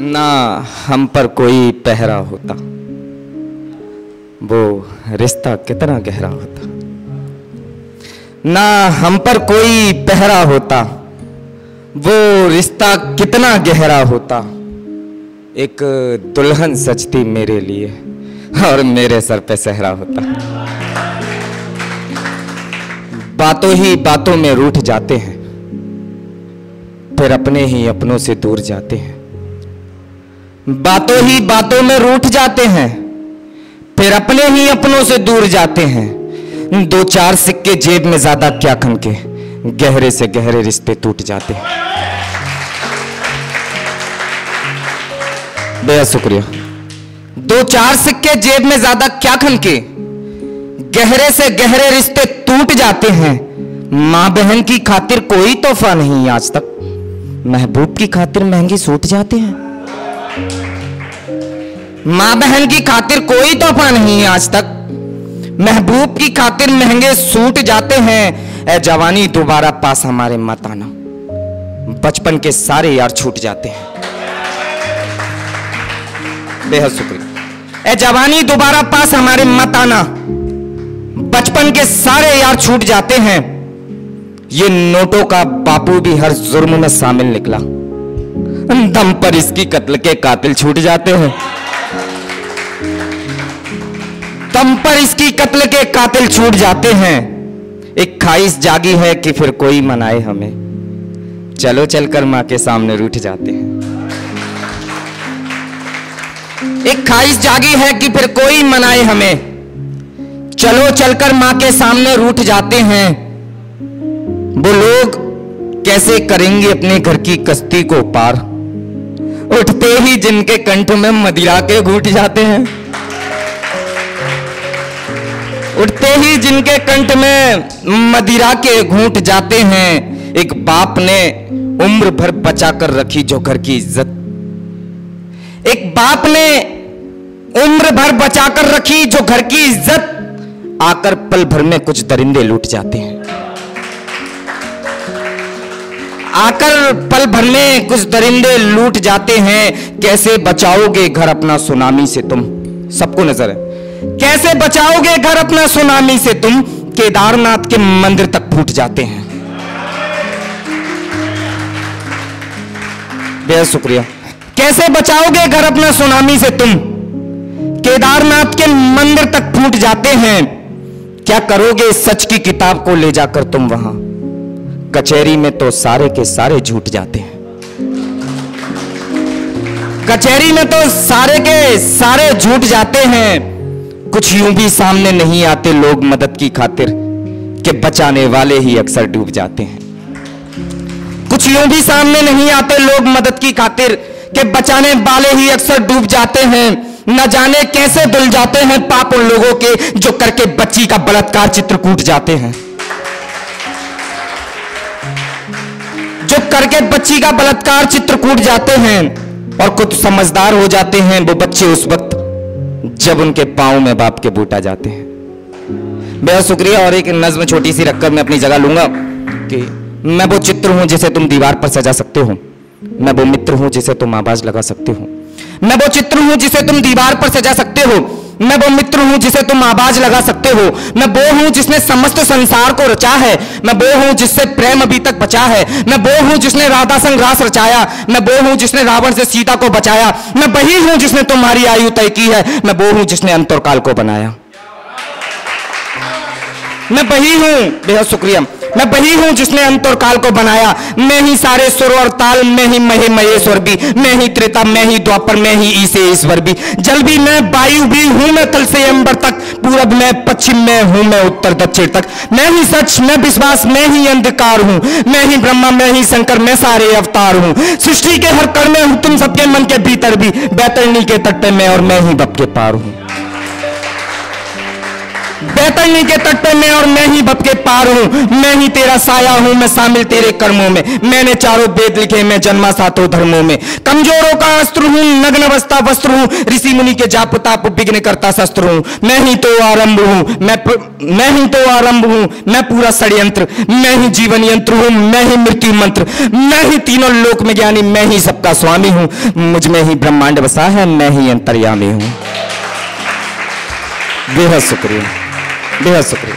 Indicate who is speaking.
Speaker 1: ना हम पर कोई पहरा होता। वो रिश्ता कितना गहरा होता। ना हम पर कोई पहरा होता। वो रिश्ता कितना गहरा होता। एक दुल्हन सचती मेरे लिए और मेरे सर पे सहरा होता। बातों ही बातों में रूठ जाते हैं। फिर अपने ही अपनों से दूर जाते हैं। बातों ही बातों में रूठ जाते हैं, फिर अपने ही अपनों से दूर जाते हैं। दो चार सिक्के जेब में ज़्यादा क्या खनके गहरे से गहरे रिश्ते टूट जाते हैं। बेहद शुक्रिया। दो चार सिक्के जेब में ज़्यादा क्या खनके गहरे से गहरे रिश्ते टूट जाते हैं। माँ बहन की खातिर कोई तोहफा नहीं आज तक। महबूब की खातिर महँगी सूट जाते हैं। माँ बहन की खातिर कोई तोहफा नहीं आज तक। महबूब की खातिर महँगे सूट जाते हैं। ए जवानी दोबारा पास हमारे मत आना। बचपन के सारे यार छूट जाते हैं। बेहद शुक्रिया। ए जवानी दोबारा पास हमारे मत आना। बचपन के सारे यार छूट जाते हैं। ये नोटों का बापू भी हर जुर्म में शामिल निकला। दम पर इसकी कत्ल के कातिल छूट जाते हैं। दम पर इसकी कत्ल के कातिल छूट जाते हैं। एक खाइश जागी है कि फिर कोई मनाए हमें। चलो चलकर माँ के सामने रूठ जाते हैं। एक ख्वाहिश जागी है कि फिर कोई मनाए हमें। चलो चलकर माँ के सामने रूठ जाते हैं। वो लोग कैसे करेंगे अपने घर की कश्ती को पार? उठते ही जिनके कंठ में मदिरा के घूट जाते हैं। उठते ही जिनके कंठ में मदिरा के घूट जाते हैं, एक बाप ने उम्र भर बचा कर रखी जो घर की इज़्ज़त। एक बाप ने उम्र भर बचा कर रखी जो घर की इज़्ज़त। आकर पल भर में कुछ दरिंदे लूट जाते हैं। आकर पल भर में कुछ दरिंदे लूट जाते हैं। कैसे बचाओगे घर अपना सुनामी से तुम? सबको नज़र है। कैसे बचाओगे घर अपना सुनामी से तुम? केदारनाथ के मंदिर तक फूट जाते हैं। बेहद शुक्रिया। कैसे बचाओगे घर अपना सुनामी से तुम? केदारनाथ के मंदिर तक फूट जाते हैं। क्या करोगे? सच की किताब को ले जाकर तुम वहाँ। कचहरी में तो सारे के सारे झूठ जाते हैं। कचहरी में तो सारे के सारे झूठ जाते हैं। कुछ यूँ भी सामने नहीं आते लोग मदद की खातिर कि बचाने वाले ही अक्सर डूब जाते हैं। कुछ यूँ भी सामने नहीं आते लोग मदद की खातिर के बचाने वाले ही अक्सर डूब जाते हैं। न जाने कैसे दुल जाते हैं पाप उन लोगों के जो करके बच्ची का बलात्कार चित्रकूट जाते हैं। करके बच्ची का बलात्कार चित्रकूट जाते हैं और कुछ समझदार हो जाते हैं वो बच्चे उस वक्त जब उनके पाँव में बाप के बूटा जाते हैं। बेहद शुक्रिया और एक नज्म छोटी सी रखकर मैं अपनी जगह लूँगा कि मैं वो चित्र हूँ जिसे तुम दीवार पर सजा सकते हो। मैं वो मित्र हूँ जिसे तुम आवाज़ लगा सकते हो। मैं वो चित्र हूँ जिसे तुम दीवार पर सजा सकते हो। मैं वो मित्र हूँ जिसे तुम आवाज़ लगा सकते हो। मैं वो हूँ जिसने समस्त संसार को रचा है। मैं वो हूँ जिससे प्रेम अभी तक बचा है। मैं वो हूँ जिसने राधा संग रास रचाया। मैं वो हूँ जिसने रावण से सीता को बचाया। मैं वही हूँ जिसने तुम्हारी आयु तय की है। मैं वो हूँ जिसने अंतर काल को बनाया। मैं वही हूँ बेहद शुक्रिया मैं वही हूँ जिसने अंत और काल को बनाया मैं ही सारे सुर और ताल में ही महे महेश्वर भी मैं ही त्रेता मैं ही द्वापर मैं ही ईसे ईश्वर भी जल भी मैं वायु भी हूँ मैं कल से अंबर तक पूरब में पश्चिम में हूँ मैं उत्तर दक्षिण तक मैं ही सच मैं विश्वास मैं ही अंधकार हूँ मैं ही ब्रह्मा मैं ही शंकर मैं सारे अवतार हूँ सृष्टि के हर कण में हूँ तुम सबके मन के भीतर भी बैतरणी के तट पे मैं और मैं ही बप के पार हूँ बैतरणी के तट पे मैं और मैं ही भप के पार हूँ। मैं ही तेरा साया हूँ, मैं शामिल तेरे कर्मों में। मैंने चारों वेद लिखे, मैं जन्मा सातों धर्मों में। कमजोरों का अस्त्र हूँ, नग्न अवस्था वस्त्र हूँ। ऋषि मुनि के जाप ताप विघ्न करता शस्त्र हूँ। मैं ही तो आरंभ हूँ, मैं मैं ही तो आरंभ हूँ, मैं पूरा षड्यंत्र। मैं ही जीवन यंत्र हूँ, मैं ही मृत्यु मंत्र। मैं ही तीनों लोक में ज्ञानी, मैं ही सबका स्वामी हूँ। मुझमें ही ब्रह्मांड बसा है, मैं ही अंतर्यामी हूँ। बेहद शुक्रिया। बेहद शुक्रिया